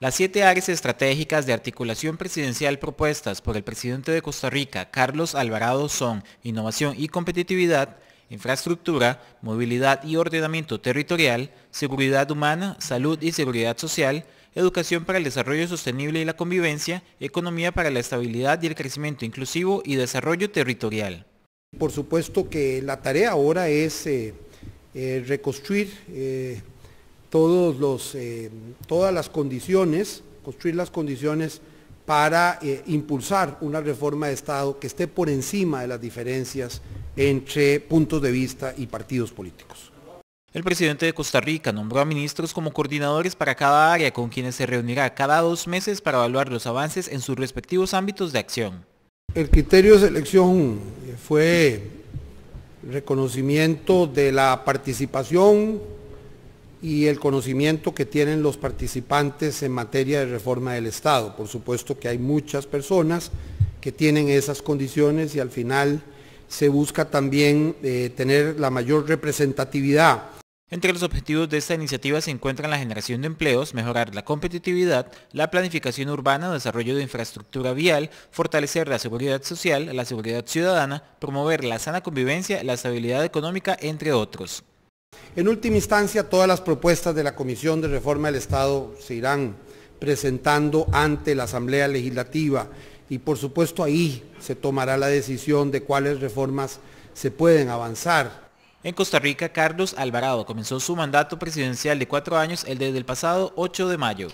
Las siete áreas estratégicas de articulación presidencial propuestas por el presidente de Costa Rica, Carlos Alvarado, son innovación y competitividad, infraestructura, movilidad y ordenamiento territorial, seguridad humana, salud y seguridad social, educación para el desarrollo sostenible y la convivencia, economía para la estabilidad y el crecimiento inclusivo y desarrollo territorial. Por supuesto que la tarea ahora es eh, eh, reconstruir eh, todos los, todas las condiciones, construir las condiciones para impulsar una reforma de Estado que esté por encima de las diferencias entre puntos de vista y partidos políticos. El presidente de Costa Rica nombró a ministros como coordinadores para cada área con quienes se reunirá cada dos meses para evaluar los avances en sus respectivos ámbitos de acción. El criterio de selección fue reconocimiento de la participación y el conocimiento que tienen los participantes en materia de reforma del Estado. Por supuesto que hay muchas personas que tienen esas condiciones y al final se busca también eh, tener la mayor representatividad entre los objetivos de esta iniciativa se encuentran la generación de empleos, mejorar la competitividad, la planificación urbana, desarrollo de infraestructura vial, fortalecer la seguridad social, la seguridad ciudadana, promover la sana convivencia, la estabilidad económica, entre otros. En última instancia, todas las propuestas de la Comisión de Reforma del Estado se irán presentando ante la Asamblea Legislativa y por supuesto ahí se tomará la decisión de cuáles reformas se pueden avanzar en Costa Rica, Carlos Alvarado comenzó su mandato presidencial de cuatro años el desde el pasado 8 de mayo.